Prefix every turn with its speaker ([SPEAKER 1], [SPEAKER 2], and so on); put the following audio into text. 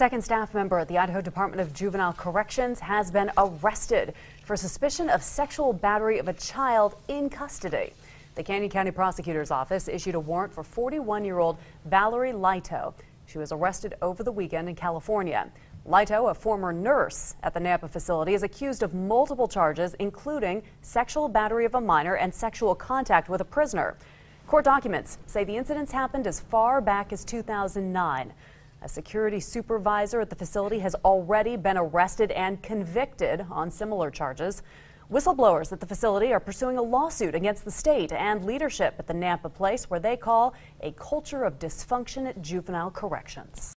[SPEAKER 1] Second staff member at the Idaho Department of Juvenile Corrections has been arrested for suspicion of sexual battery of a child in custody. The Canyon County Prosecutor's Office issued a warrant for 41 year old Valerie Lito. She was arrested over the weekend in California. Lito, a former nurse at the Nampa facility, is accused of multiple charges, including sexual battery of a minor and sexual contact with a prisoner. Court documents say the incidents happened as far back as 2009. A security supervisor at the facility has already been arrested and convicted on similar charges. Whistleblowers at the facility are pursuing a lawsuit against the state and leadership at the Nampa place where they call a culture of dysfunction at juvenile corrections.